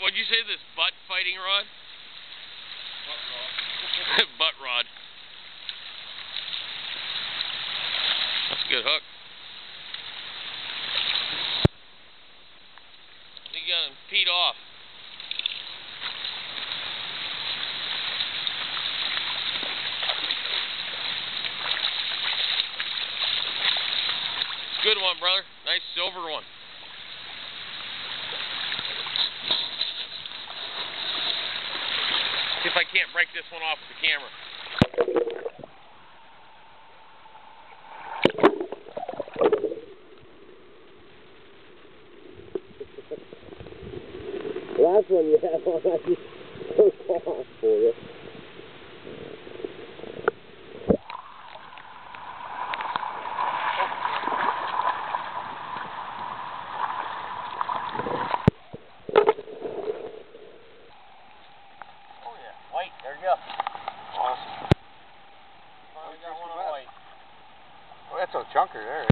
What'd you say this butt fighting rod? Butt rod. butt rod. That's a good hook. You got him peed off. Good one, brother. Nice silver one. See if I can't break this one off with the camera. Last one you have on, I just took off for you. Oh yeah, white. There you go. Awesome. Finally got one on white. Well, oh, that's a chunker there.